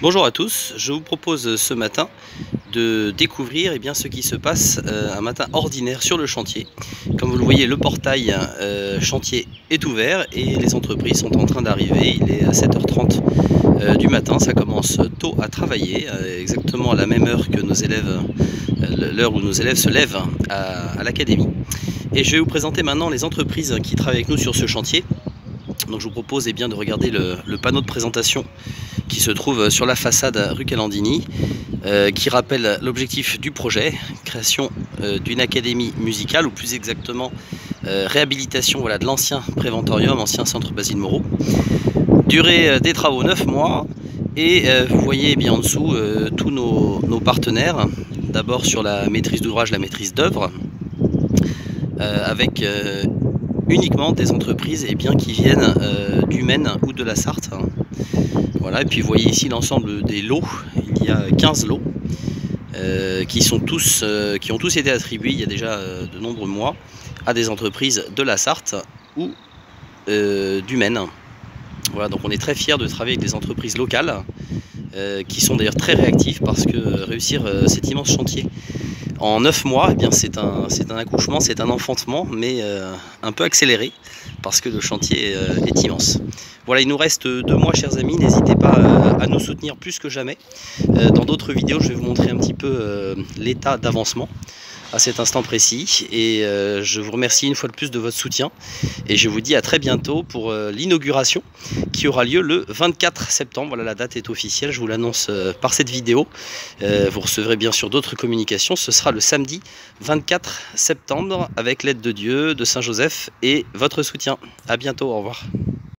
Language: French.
Bonjour à tous, je vous propose ce matin de découvrir eh bien, ce qui se passe euh, un matin ordinaire sur le chantier. Comme vous le voyez, le portail euh, chantier est ouvert et les entreprises sont en train d'arriver. Il est à 7h30 euh, du matin, ça commence tôt à travailler, exactement à la même heure que nos élèves, l'heure où nos élèves se lèvent à, l'académie. Et je vais vous présenter maintenant les entreprises qui travaillent avec nous sur ce chantier. Donc je vous propose eh de regarder le panneau de présentation qui se trouve sur la façade rue Calandini, euh, qui rappelle l'objectif du projet, création euh, d'une académie musicale, ou plus exactement euh, réhabilitation de l'ancien préventorium, ancien centre Basile Moreau. Durée des travaux 9 mois, et vous voyez bien en dessous tous nos, partenaires, d'abord sur la maîtrise d'ouvrage, la maîtrise d'œuvre, avec uniquement des entreprises eh bien, qui viennent du Maine ou de la Sarthe. Voilà, et puis vous voyez ici l'ensemble des lots, il y a 15 lots euh, euh, qui ont tous été attribués il y a déjà euh, de nombreux mois à des entreprises de la Sarthe ou du Maine. Voilà, donc on est très fiers de travailler avec des entreprises locales qui sont d'ailleurs très réactives parce que réussir cet immense chantier en 9 mois, eh c'est un, accouchement, c'est un enfantement, mais un peu accéléré parce que le chantier est immense. Voilà, il nous reste deux mois, chers amis. N'hésitez pas euh, à nous soutenir plus que jamais. Euh, dans d'autres vidéos, je vais vous montrer un petit peu euh, l'état d'avancement à cet instant précis. Et je vous remercie une fois de plus de votre soutien. Et je vous dis à très bientôt pour l'inauguration qui aura lieu le 24 septembre. Voilà, la date est officielle. Je vous l'annonce par cette vidéo. Vous recevrez bien sûr d'autres communications. Ce sera le samedi 24 septembre avec l'aide de Dieu, de Saint-Joseph et votre soutien. À bientôt. Au revoir.